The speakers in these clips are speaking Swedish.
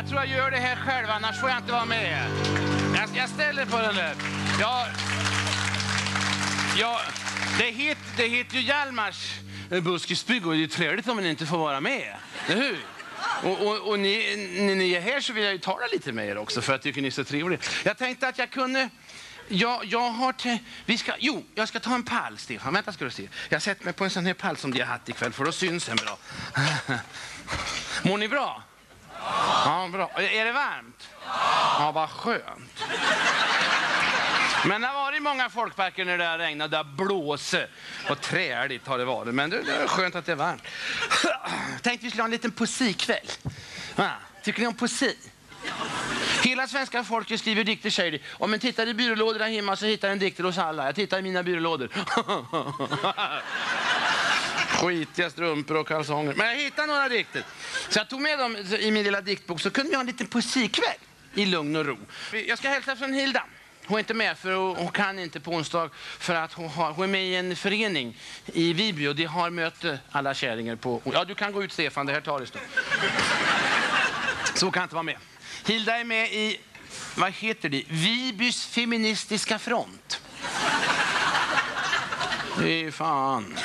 Jag tror jag gör det här själv, annars får jag inte vara med. Jag, jag ställer på den där. Ja, ja, det, heter, det heter ju Hjalmars eh, buskisbygge och det är trevligt om man inte får vara med. Eller hur? Och, och, och ni, när ni är här så vill jag ju tala lite med er också för jag tycker ni är så trevliga. Jag tänkte att jag kunde jag, jag har Te, vi ska, jo, jag ska ta en pall, Stefan. Vänta ska du se. Jag sätter mig på en sån här pall som de har haft ikväll, för då syns en bra. Mår ni bra? Ja, bra. Är det varmt? Ja, vad skönt. Men det har varit många folkparker när det har regnat, det har blåst och träligt har det varit. Men det, är skönt att det är varmt. Tänkte vi skulle ha en liten poesikväll. Tycker ni om poesi? Hela svenska folket skriver dikter säger de. Om man tittar i byrålådorna hemma så hittar en dikter hos alla. Jag tittar i mina byrålådor. Skitiga strumpor och kalsonger. Men jag hittade några dikter. Så jag tog med dem i min lilla diktbok så kunde vi ha en liten poesikväll i lugn och ro. Jag ska hälsa från Hilda. Hon är inte med för hon kan inte på onsdag för att hon, har, hon är med i en förening i Viby. och de har möte eh, alla kärringar på... Ja, du kan gå ut Stefan, det här tar det stund. Så kan inte vara med. Hilda är med i, vad heter det, Vibys feministiska front. Fy fan.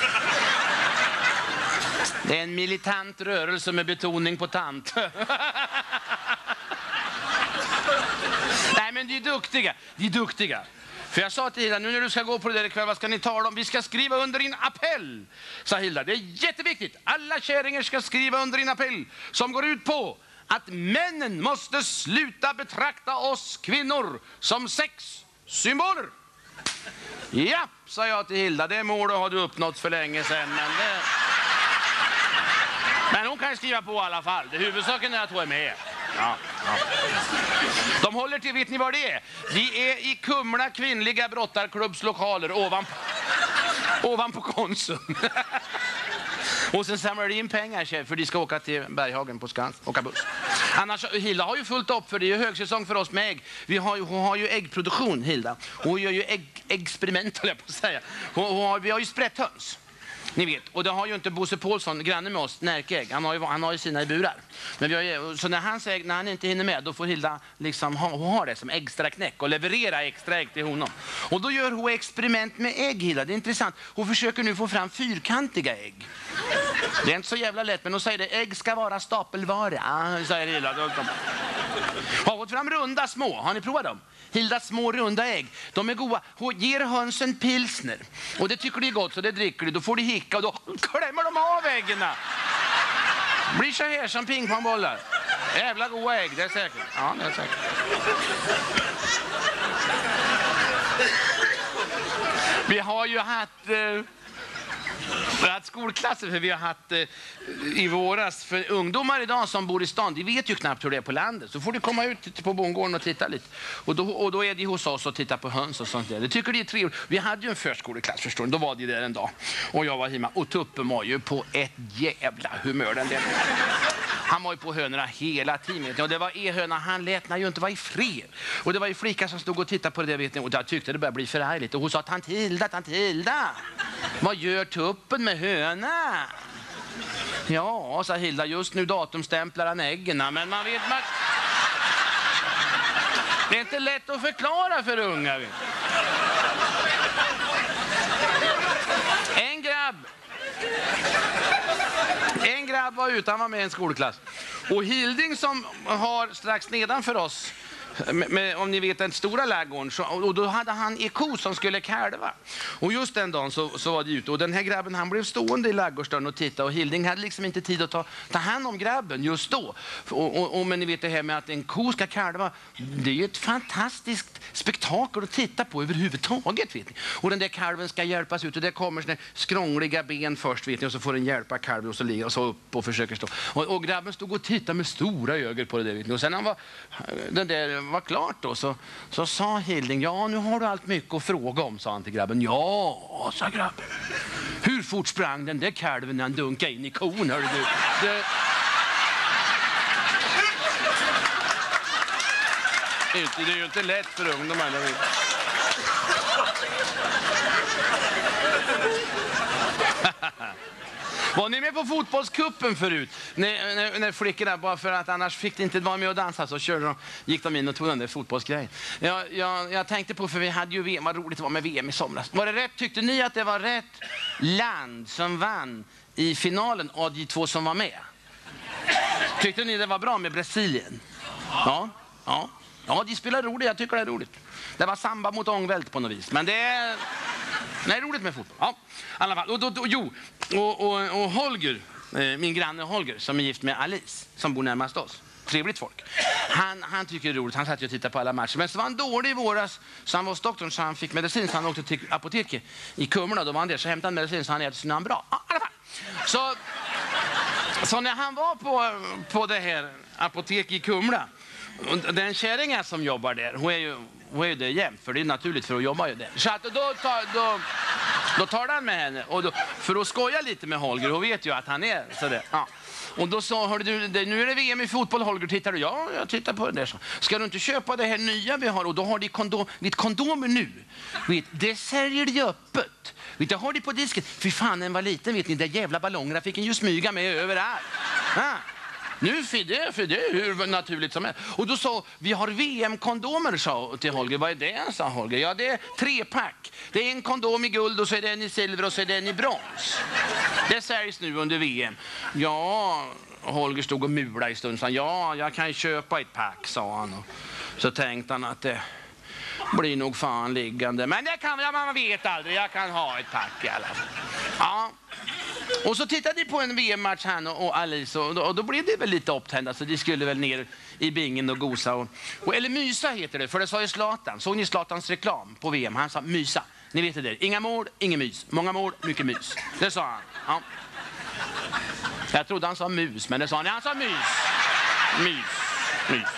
Det är en militant rörelse med betoning på tant. Nej men de är duktiga, de är duktiga. För jag sa till Hilda, nu när du ska gå på det där ikväll, vad ska ni tala om? Vi ska skriva under en appell, sa Hilda. Det är jätteviktigt. Alla kärringar ska skriva under en appell som går ut på att männen måste sluta betrakta oss kvinnor som sexsymboler. Ja, sa jag till Hilda, det målet har du uppnått för länge sedan. Men, det men hon kan skriva på i alla fall. Det huvudsaken är att hon är med. Ja, ja. De håller till, vet ni vad det är? Vi är i Kumla kvinnliga brottarklubbs lokaler ovanpå, ovanpå Konsum. Och sen samlar de in pengar för de ska åka till Berghagen på Skans, åka buss. Annars, Hilda har ju fullt upp för det är ju högsäsong för oss med ägg. Vi har, hon har ju äggproduktion, Hilda. Hon gör ju ägg, experiment, jag på att säga. Hon, hon har, vi har ju sprätthöns. Ni vet, och det har ju inte Bosse Paulsson, granne med oss, Närkeägg. Han har ju, han har ju sina i burar. Men vi har ju, så när, hans ägg, när han inte hinner med, då får Hilda liksom ha, ha det som extra knäck och leverera extra ägg till honom. Och då gör hon experiment med ägg, Hilda. Det är intressant. Hon försöker nu få fram fyrkantiga ägg. Det är inte så jävla lätt, men hon säger det. Ägg ska vara stapelvara, säger Hilda. Har fått fram runda små. Har ni provat dem? Hildas små runda ägg. De är goda. Hon ger hönsen pilsner. Och det tycker de är gott så det dricker de. Då får de hicka och då klämmer de av äggen. Blir så här som pingpongbollar. Jävla goda ägg, det är säkert. Ja, det är säkert. Vi har ju haft... Eh, vi har haft skolklasser, för vi har haft eh, i våras, för ungdomar idag som bor i stan, de vet ju knappt hur det är på landet. Så får du komma ut på bondgården och titta lite. Och då, och då är de hos oss och tittar på höns och sånt där. Det tycker de är trevligt. Vi hade ju en förskoleklass förstår ni, då var de där en dag. Och jag var hemma och tuppen var ju på ett jävla humör den där. Han var ju på hönorna hela tiden. Och det var e-höna, han lät ju inte vara i fred. Och det var ju flickan som stod och tittade på det där, vet ni. Och jag tyckte det började bli förargligt. Och hon sa, tant Hilda, tant Hilda. Vad gör tuppen med höna? Ja, sa Hilda, just nu datumstämplar han äggen. Men man vet... Man... Det är inte lätt att förklara för unga. En grabb grabb var ute, han var med i en skolklass. Och Hilding som har strax nedanför oss med, med, om ni vet den stora lägården, så, och då hade han en ko som skulle kalva. Och just den dagen så, så var det ute och den här grabben han blev stående i ladugårdsdörren och tittade och Hilding hade liksom inte tid att ta, ta hand om grabben just då. Och, och, och, men ni vet det här med att en ko ska kalva, det är ju ett fantastiskt spektakel att titta på överhuvudtaget. Vet ni. Och den där kalven ska hjälpas ut och det kommer såna skrångliga ben först vet ni, och så får den hjälpa kalven och så ligger och så upp och försöker stå. Och, och grabben stod och tittade med stora ögon på det där. Vet ni. Och sen han var, den där var klart då så, så sa Hilding, ja nu har du allt mycket att fråga om, sa han till grabben. Ja, sa grabben. Hur fort sprang den där kalven när han dunkade in i kon, hörde du? Det... Det är ju inte lätt för ungdomar. Var ni med på fotbollskuppen förut? När, när, när flickorna, bara för att annars fick de inte vara med och dansa, så körde de, gick de in och tog den där fotbollsgrejen. Jag, jag, jag tänkte på, för vi hade ju VM, vad roligt det var med VM i somras. Var det rätt, tyckte ni att det var rätt land som vann i finalen av de två som var med? Tyckte ni det var bra med Brasilien? Ja. Ja, ja de spelar roligt. Jag tycker det är roligt. Det var samba mot ångvält på något vis. Men det är, Nej, roligt med fotboll. Ja, alla fall. Och, då, då, jo, och, och, och Holger, eh, min granne Holger, som är gift med Alice, som bor närmast oss. Trevligt folk. Han, han tycker det är roligt. Han satt och tittade på alla matcher. Men så var han dålig i våras, så han var hos doktorn så han fick medicin. Så han åkte till apoteket i Kumla. Då var han där, så hämtade han medicin så han äter så nu är han bra. Ja, i alla fall. Så, så när han var på, på det här apoteket i Kumla den kärringen som jobbar där, hon är ju, hon är ju där jämt, för det är naturligt för att jobba ju där. Så att då, tar, då, då tar han med henne, och då, för att skoja lite med Holger, hon vet ju att han är sådär. Ja. Och då sa hörde du, nu är det VM i fotboll, Holger, tittar du? Ja, jag tittar på det där. Så. Ska du inte köpa det här nya vi har? Och då har de kondom, ditt kondomer nu. Vet, det säljer de öppet. Vet, jag har det på disken. Fy fan, den var liten, vet ni, de jävla ballongerna fick en ju smyga med överallt. Ja. Nu för det, för det hur naturligt som helst. Och då sa vi har VM-kondomer sa till Holger. Vad är det? sa Holger. Ja, det är trepack. Det är en kondom i guld och så är det en i silver och så är det en i brons. Det säljs nu under VM. Ja, Holger stod och mulade i stund. Ja, jag kan köpa ett pack, sa han. Och så tänkte han att det blir nog fan liggande. Men det kan man vet aldrig. Jag kan ha ett pack i alla fall. Ja. Och så tittade de på en VM-match han och, och Alice och, och, då blev det väl lite upptända så de skulle väl ner i bingen och gosa. Och, och, eller mysa heter det, för det sa ju Zlatan. Såg ni Zlatans reklam på VM? Han sa mysa. Ni vet det där. Inga mål, inget mys. Många mål, mycket mys. Det sa han. Ja. Jag trodde han sa mus, men det sa han. Nej, han sa mys. Mys. Mys.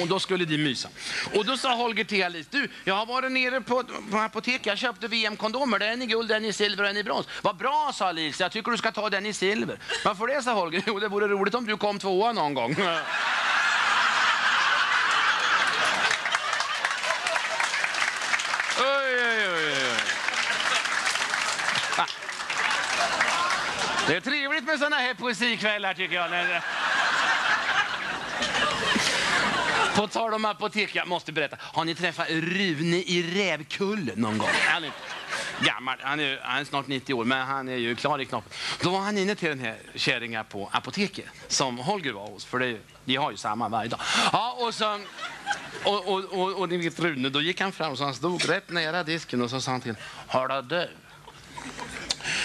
Och då skulle de mysa. Och då sa Holger till Alice, du, jag har varit nere på, på apoteket, jag köpte VM-kondomer, en i guld, en i silver och en i brons. Vad bra, sa Alice, jag tycker du ska ta den i silver. Varför det, sa Holger? Jo, det vore roligt om du kom tvåa någon gång. Ah. Det är trevligt med såna här poesikvällar tycker jag. På tal om apotek, jag måste berätta. Har ni träffat Rune i Rävkullen någon gång? Han är gammal, han är, han är snart 90 år, men han är ju klar i knoppen. Då var han inne till den här kärringen på apoteket som Holger var hos, för det, de har ju samma varje dag. Ja, och så... Och, och, och, och ni vet Rune, då gick han fram så han stod rätt nära disken och så sa han till Hörru du,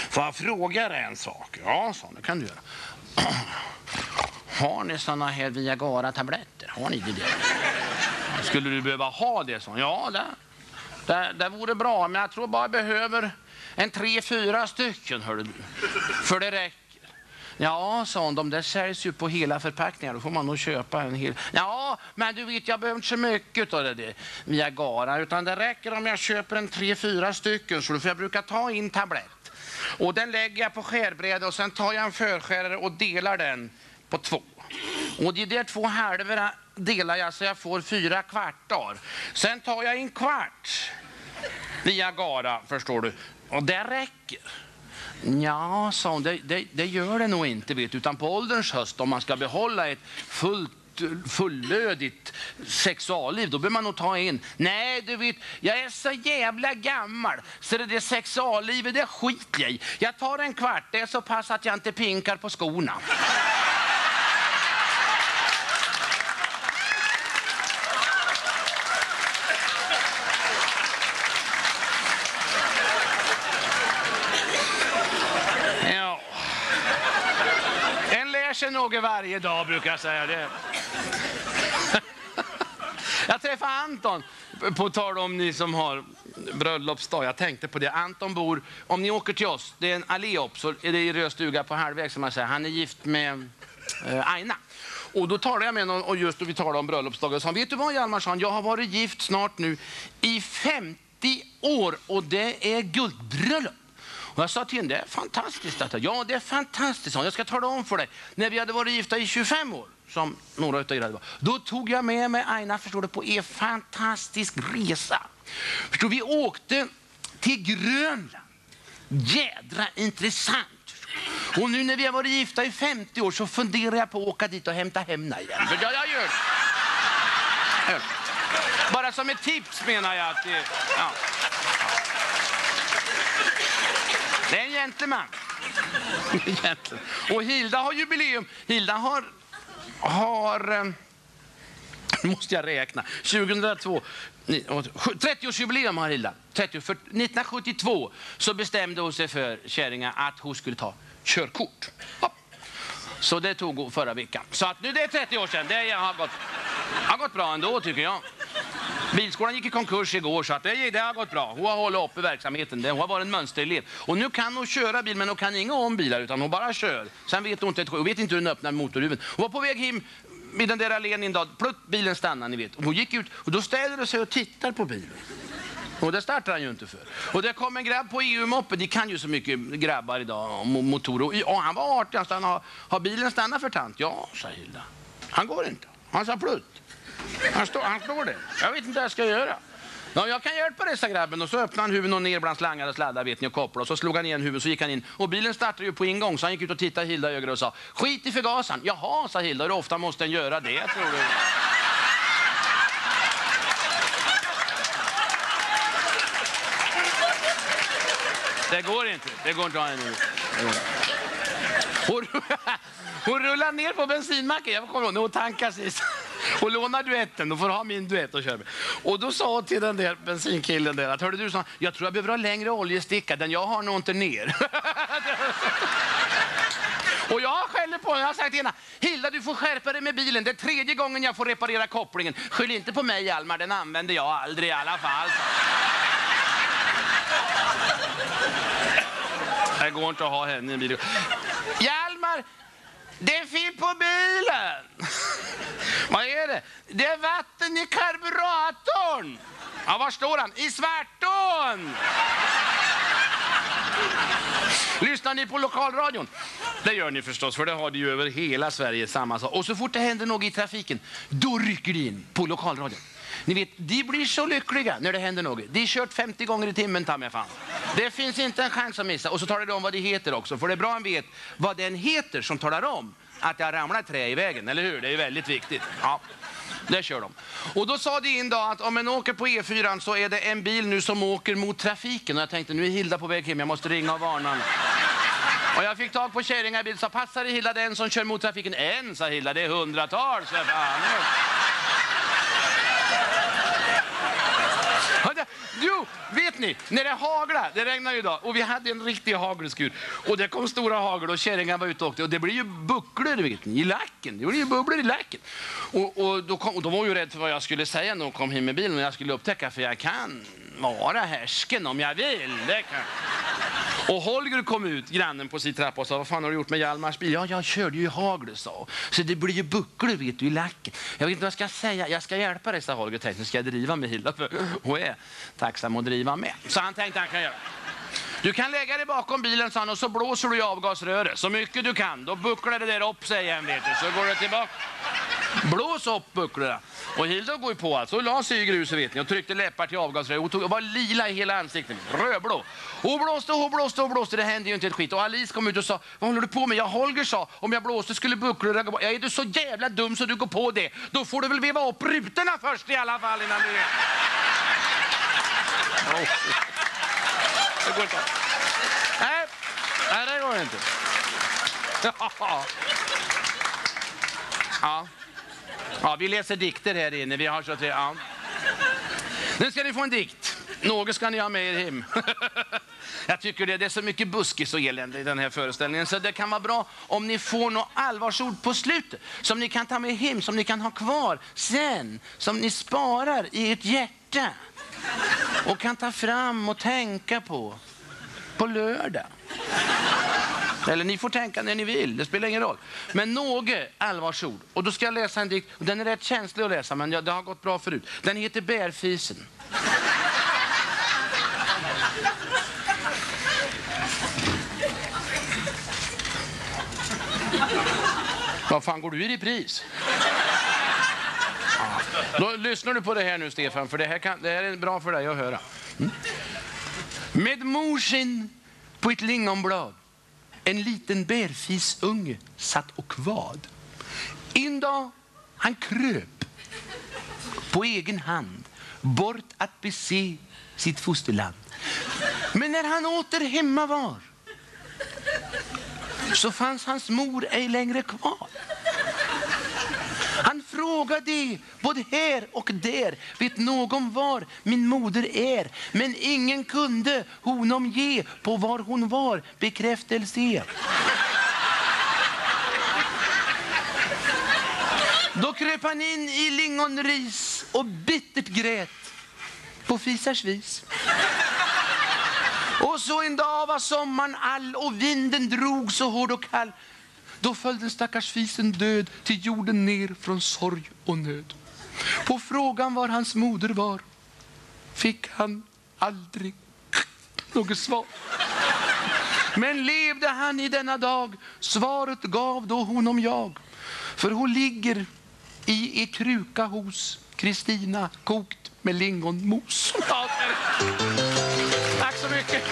får jag fråga dig en sak? Ja, sa han, det kan du göra. Har ni såna här Viagara-tabletter? Har ni det? Skulle du behöva ha det? Så? Ja, det, det, det vore bra, men jag tror bara jag behöver en tre, fyra stycken, hörde du. För det räcker. Ja, sa hon, de där säljs ju på hela förpackningar. Då får man nog köpa en hel. Ja, men du vet, jag behöver inte så mycket av det där Viagara, utan det räcker om jag köper en tre, fyra stycken. Så för jag brukar ta in tablett. Och den lägger jag på skärbrädan och sen tar jag en förskärare och delar den på två. Och de där två halvorna delar jag så jag får fyra kvartar. Sen tar jag en kvart via Gara, förstår du. Och det räcker. Ja, sa hon, det, det, det, gör det nog inte, vet utan på ålderns höst om man ska behålla ett fullt fullödigt sexualliv, då behöver man nog ta in. Nej, du vet, jag är så jävla gammal så det där sexuallivet, det skiter jag i. Jag tar en kvart, det är så pass att jag inte pinkar på skorna. Sig något varje dag brukar jag säga. Det. Jag träffade Anton, på tal om ni som har bröllopsdag. Jag tänkte på det. Anton bor, om ni åker till oss, det är en allé upp, så är det i Rödstuga på halvväg som man säger. Han är gift med eh, Aina. Och då talade jag med honom och just då vi talade om bröllopsdagar. Och sa, vet du vad Hjalmarsson, jag har varit gift snart nu i 50 år och det är guldbröllop. Och jag sa till henne, det är fantastiskt detta. Ja, det är fantastiskt. Jag ska tala om för dig. När vi hade varit gifta i 25 år, som några av er hade varit, då tog jag med mig Aina förstår du, på en fantastisk resa. Förstår, vi åkte till Grönland. jädra intressant. Och nu när vi har varit gifta i 50 år så funderar jag på att åka dit och hämta hem igen. För jag, jag gör. Bara som ett tips menar jag att det, ja. Gentleman. gentleman. Och Hilda har jubileum. Hilda har... har ehm, nu måste jag räkna. 2002. 30-årsjubileum har Hilda. 30, för 1972 så bestämde hon sig för, kärringen, att hon skulle ta körkort. Hopp. Så det tog hon förra veckan. Så att nu det är 30 år sedan. Det har gått, har gått bra ändå tycker jag. Bilskolan gick i konkurs igår så att det, det har gått bra. Hon har hållit uppe verksamheten. Hon har varit en mönsterelev. Och nu kan hon köra bil men hon kan inga om bilar utan hon bara kör. Sen vet hon inte, hon vet inte hur den öppnar motorhuven. Hon var på väg hem vid den där allén en dag. Plutt, bilen stannade ni vet. hon gick ut och då ställer hon sig och tittar på bilen. Och det startar han ju inte för. Och det kom en grabb på EU-moppen, de kan ju så mycket grabbar idag om motorer. Och han var artig, han sa, har, har bilen stannat för tant? Ja, sa Hilda. Han går inte. Han sa plutt. Han, stå, han står det. Jag vet inte vad jag ska göra. Ja, jag kan hjälpa dig, sa grabben. Och så öppnade han huvudet och ner bland slangar och sladdar vet ni, och kopplade. Och så slog han igen huvudet så gick han in. Och bilen startade ju på ingång så han gick ut och tittade Hilda i ögonen och sa skit i förgasaren. Jaha, sa Hilda. Hur ofta måste den göra det tror du? Det går inte. Det går inte att ha en hon, hon rullar ner på bensinmacken. Jag kommer ihåg när hon tankar sist. Och lånar duetten, då får du ha min duett och köra med. Och då sa hon till den där bensinkillen där att hörde du, sa, jag tror jag behöver ha längre oljesticka, den jag har nog inte ner. Och jag skäller på honom. Jag har sagt till henne, Hilda du får skärpa dig med bilen. Det är tredje gången jag får reparera kopplingen. Skyll inte på mig Almar, den använder jag aldrig i alla fall. Det går inte att ha henne i en bil. Hjalmar, det är fel på bilen. Vad är det? Det är vatten i karburatorn. Ja, var står han? I Svartån! Lyssnar ni på lokalradion? Det gör ni förstås, för det har de ju över hela Sverige samma sak. Och så fort det händer något i trafiken, då rycker de in på lokalradion. Ni vet, de blir så lyckliga när det händer något. De har kört 50 gånger i timmen, ta mig fan. Det finns inte en chans att missa. Och så talar de om vad de heter också, för det är bra att vet vad den heter som talar om att det har ramlat trä i vägen, eller hur? Det är väldigt viktigt. Ja. Där kör de. Och då sa de en dag att om en åker på E4 så är det en bil nu som åker mot trafiken. Och jag tänkte nu är Hilda på väg hem, jag måste ringa och varna henne. Och jag fick tag på kärringar i bil, sa passar det Hilda den som kör mot trafiken? En, sa Hilda, det är hundratals. Fan. Jo, vet ni, när det haglade, det regnade ju idag och vi hade en riktig hagelskur och det kom stora hagel och kärringarna var ute och åkte och det blir ju bucklor vet ni, i lacken. Det blir ju bubblor i lacken. Och, och, då kom, och de var ju rädda för vad jag skulle säga när de kom hem med bilen och jag skulle upptäcka för jag kan vara härsken om jag vill. Det kan. Och Holger kom ut, grannen på sin trappa och sa, vad fan har du gjort med Hjalmars bil? Ja, jag körde ju i hagel, sa Så det blir ju bucklor vet du, i lacken. Jag vet inte vad jag ska säga. Jag ska hjälpa dig, sa Holger. Tänkte, nu ska jag driva med Hilda, för hon är tacksam att driva med. Så han tänkte han kan göra. Du kan lägga dig bakom bilen, sa han, och så blåser du i avgasröret så mycket du kan. Då bucklar det där upp sig igen, vet du. Så går det tillbaka. Blås upp bucklorna. Och Hilda går ju på alltså. Hon la sig i gruset vet ni och tryckte läppar till avgasröret. Hon tog, var lila i hela ansiktet. Rödblå. Hon blåste, hon blåste, hon blåste. Det hände ju inte ett skit. Och Alice kom ut och sa, vad håller du på med? Ja, Holger sa, om jag blåste skulle bucklorna gå på. Ja, är du så jävla dum så du går på det? Då får du väl veva upp rutorna först i alla fall innan du... Oh. Det går inte. Nej, Nej det går inte. Ja. Ja, vi läser dikter här inne. Vi har så att, ja. Nu ska ni få en dikt. Något ska ni ha med er hem. Jag tycker det, det är så mycket buskis och elände i den här föreställningen så det kan vara bra om ni får något allvarsord på slutet som ni kan ta med hem, som ni kan ha kvar sen, som ni sparar i ert hjärta och kan ta fram och tänka på på lördag. Eller ni får tänka när ni vill, det spelar ingen roll. Men något allvarsord. Och då ska jag läsa en dikt. Den är rätt känslig att läsa, men det har gått bra förut. Den heter Bärfisen. Vad fan går du i repris? Ja. Då lyssnar du på det här nu Stefan, för det här, kan, det här är bra för dig att höra. Mm. Med morsin på ett lingonblad. En liten bärfisunge satt och kvad. En dag han kröp på egen hand bort att bese sitt fosterland. Men när han åter hemma var så fanns hans mor ej längre kvar fråga dig, både här och där, vet någon var min moder är? Men ingen kunde honom ge på var hon var bekräftelse. Då kröp han in i lingonris och bittert grät på fisars vis. Och så en dag var sommaren all och vinden drog så hård och kall. Då föll den stackars fisen död till jorden ner från sorg och nöd. På frågan var hans moder var fick han aldrig något svar. Men levde han i denna dag, svaret gav då honom jag. För hon ligger i en kruka hos Kristina kokt med lingonmos. Tack så mycket.